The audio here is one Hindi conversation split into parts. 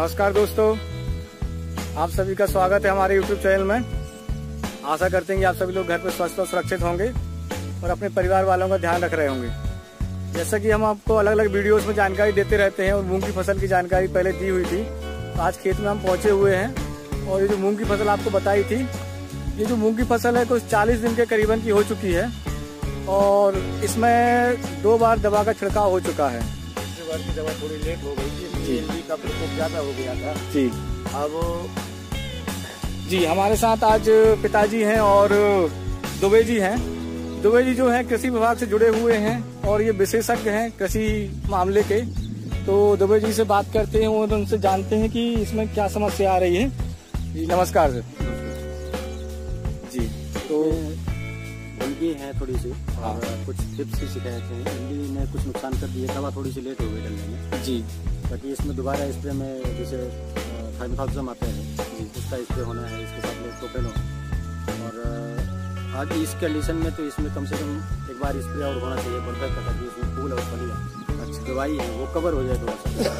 नमस्कार दोस्तों। आप सभी का स्वागत है हमारे YouTube चैनल में। आशा करते हैं कि आप सभी लोग घर पर स्वस्थ और सुरक्षित होंगे और अपने परिवार वालों का ध्यान रख रहे होंगे। जैसा कि हम आपको अलग अलग वीडियोस में जानकारी देते रहते हैं और मूंग की फ़सल की जानकारी पहले दी हुई थी तो आज खेत में हम पहुँचे हुए हैं और ये जो मूंग की फ़सल आपको बताई थी, ये जो मूंग की फ़सल है कुछ 40 दिन के करीबन की हो चुकी है और इसमें दो बार दवा का छिड़काव हो चुका है। दवा थोड़ी लेट हो गई थी। जी। का प्रकोप ज़्यादा हो गया था। जी। अब जी हमारे साथ आज पिताजी हैं और दुबे जी हैं। दुबे जी जो हैं कृषि विभाग से जुड़े हुए हैं और ये विशेषज्ञ हैं कृषि मामले के। तो दुबे जी से बात करते हैं और उनसे जानते हैं कि इसमें क्या समस्या आ रही है। जी नमस्कार सर। जी तो उनकी है थोड़ी सी हाँ। और कुछ टिप्स की शिकायत है। एलडी ने कुछ नुकसान कर दिया दवा थोड़ी सी लेट हो गई डलने में। जी। बाकी इसमें दोबारा स्प्रे में जैसे थाइमोथॉक्सम आता है उसका स्प्रे होना है इसके साथ में प्रोपेनो और अ, आज इस कंडीशन में तो इसमें कम से कम एक बार स्प्रे और होना चाहिए परफेक्ट का ताकि इसमें फूल और फलियाँ अच्छी। दवाई है वो कवर हो जाए थोड़ा सा।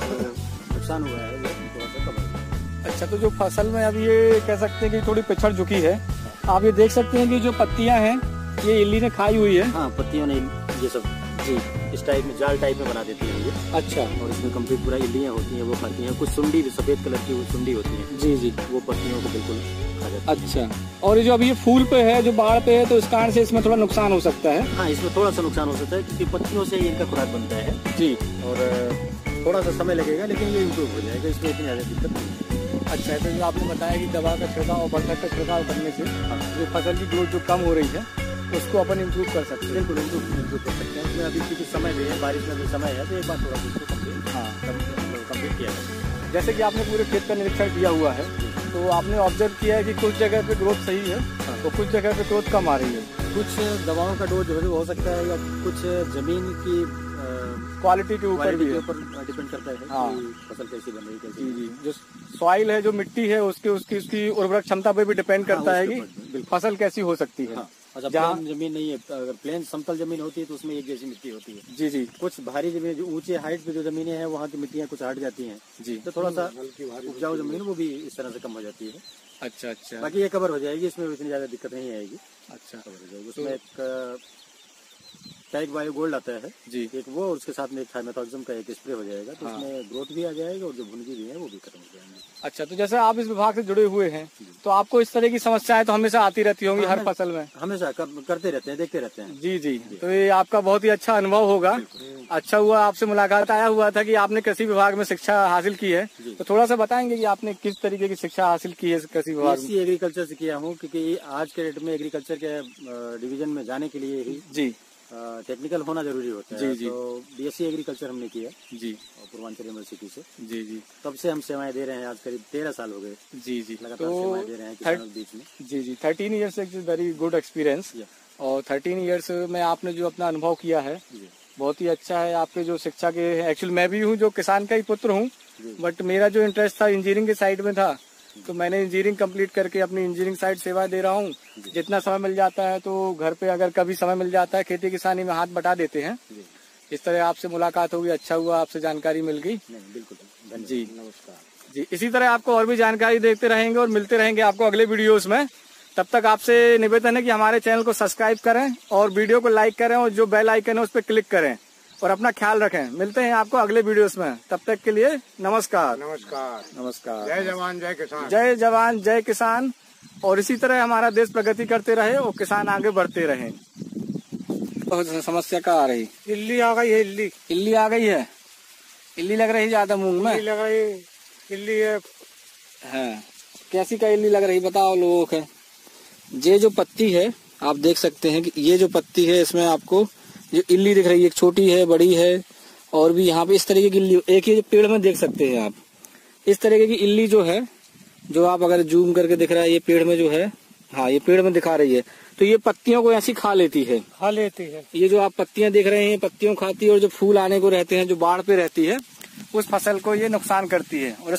नुकसान हुआ है थोड़ा सा कवर अच्छा तो जो फ़सल में अब ये कह सकते हैं कि थोड़ी पिछड़ चुकी है आप ये देख सकते हैं कि जो पत्तियाँ हैं ये इल्ली ने खाई हुई है? हाँ पत्तियों ने ये सब जी इस टाइप में जाल टाइप में बना देती है ये। अच्छा। और इसमें कंप्लीट पूरा इल्लियाँ होती हैं वो खाती हैं। कुछ सुंडी भी सफ़ेद कलर की वो सुंडी होती है। जी जी। वो पत्तियों को बिल्कुल अच्छा। और ये जो अभी ये फूल पे है जो बाढ़ पे है तो इस कारण से इसमें थोड़ा नुकसान हो सकता है? है हाँ इसमें थोड़ा सा नुकसान हो सकता है क्योंकि पत्तियों से इनका खुराक बनता है। जी। और थोड़ा सा समय लगेगा लेकिन ये इम्प्रूव हो जाएगा इसमें इतनी ज़्यादा दिक्कत नहीं है। अच्छा है तो जो आपने बताया कि दवा का छिड़काव और बरसात का छिड़काव करने से जो फ़सल की ग्रोथ जो कम हो रही है उसको अपन इम्प्रूव कर सकते हैं। बिल्कुल इम्प्रूव इम्प्रूव कर सकते हैं। इसमें अभी क्योंकि समय भी है बारिश में भी समय है तो एक बार थोड़ा सा इसको कंप्लीट हाँ। कंप्लीट किया जाए। जैसे कि आपने पूरे खेत का निरीक्षण किया हुआ है तो आपने ऑब्ज़र्व किया है कि कुछ जगह पे ग्रोथ सही है तो कुछ जगह पे ग्रोथ कम आ रही है। कुछ दवाओं का डोज हो सकता है या कुछ ज़मीन की क्वालिटी के ऊपर भी ऊपर डिपेंड करता है हाँ। फ़सल कैसी बन रही है कैसी जी जी। जो सॉइल है जो मिट्टी है उसके उसकी उसकी उर्वरक क्षमता पे भी डिपेंड हाँ, करता है कि फ़सल कैसी हो सकती है। हाँ। अच्छा ज़मीन नहीं है अगर प्लेन समतल ज़मीन होती है तो उसमें एक जैसी मिट्टी होती है। जी जी। कुछ भारी ज़मीन जो ऊँचे हाइट पे जो जमीने हैं वहाँ की मिट्टियाँ कुछ हट जाती हैं। जी। तो थोड़ा सा उपजाऊ ज़मीन वो भी इस तरह से कम हो जाती है। अच्छा अच्छा। बाकी ये कवर हो जाएगी इसमें इतनी ज़्यादा दिक्कत नहीं आएगी। अच्छा। कवर हो जाएगी। उसमें एक टैग बायो गोल्ड आता है। जी। एक वो और उसके साथ में एक थाइमेथॉक्सम का एक स्प्रे हो जाएगा तो हाँ। उसमें ग्रोथ भी आ जाएगा और जो भुनगी भी है वो भी खत्म हो जाएँगे। अच्छा तो जैसे आप इस विभाग से जुड़े हुए हैं तो आपको इस तरह की समस्याएँ तो हमेशा आती रहती होंगी हर हाँ, फ़सल में? हमेशा कर, करते रहते हैं देखते रहते हैं। जी जी। तो ये आपका बहुत ही अच्छा अनुभव होगा। अच्छा हुआ आपसे मुलाकात आया हुआ था कि आपने कृषि विभाग में शिक्षा हासिल की है। तो थोड़ा सा बताएँगे कि आपने किस तरीके की शिक्षा हासिल की है कृषि विभाग में? एग्रीकल्चर से किया हूँ क्योंकि आज के डेट में एग्रीकल्चर के डिवीज़न में जाने के लिए ही जी। टेक्निकल होना ज़रूरी होता है। जी, जी। तो बीएससी एग्रीकल्चर हमने किया जी। और पूर्वांचल यूनिवर्सिटी से। जी जी। तब से हम सेवाएँ दे रहे हैं। आज करीब तेरह साल हो गए। जी जी। लगातार तो सेवाएँ दे रहे हैं किसानों के बीच में। जी जी। Thirteen years is very good experience और थर्टीन ईयर्स में आपने जो अपना अनुभव किया है बहुत ही अच्छा है आपके जो शिक्षा के एक्चुअल मैं भी हूँ जो किसान का ही पुत्र हूँ। बट मेरा जो इंटरेस्ट था इंजीनियरिंग के साइड में था तो मैंने इंजीनियरिंग कंप्लीट करके अपनी इंजीनियरिंग साइड सेवा दे रहा हूँ। जितना समय मिल जाता है तो घर पे अगर कभी समय मिल जाता है खेती किसानी में हाथ बटा देते हैं। इस तरह आपसे मुलाकात होगी अच्छा हुआ आपसे जानकारी मिल गई। बिल्कुल। जी। नमस्कार। जी इसी तरह आपको और भी जानकारी देखते रहेंगे और मिलते रहेंगे आपको अगले वीडियोस में। तब तक आपसे निवेदन है कि हमारे चैनल को सब्सक्राइब करें और वीडियो को लाइक करें और जो बेल आइकन है उस पर क्लिक करें। और अपना ख्याल रखें। मिलते हैं आपको अगले वीडियोस में। तब तक के लिए नमस्कार। नमस्कार। नमस्कार। जय जवान जय किसान। जय जवान जय किसान। और इसी तरह हमारा देश प्रगति करते रहे और किसान आगे बढ़ते रहे। बहुत समस्या का आ रही। इल्ली आ गई है इल्ली। इल्ली आ गई है? इल्ली लग रही ज़्यादा मूंग में? लग रही इल्ली है। है। कैसी का इल्ली लग रही बताओ लोगों के। ये जो पत्ती है आप देख सकते हैं कि ये जो पत्ती है इसमें आपको जो इल्ली दिख रही है एक छोटी है बड़ी है और भी यहाँ पे इस तरीके की इल्ली एक ही पेड़ में देख सकते हैं आप। इस तरीके की इल्ली जो है जो आप अगर जूम करके दिख रहा है ये पेड़ में जो है हाँ ये पेड़ में दिखा रही है तो ये पत्तियों को ऐसी खा लेती है। खा लेती है। ये जो आप पत्तियाँ देख रहे हैं पत्तियों खाती है और जो फूल आने को रहते हैं जो बाढ़ पे रहती है उस फ़सल को ये नुकसान करती है और इसको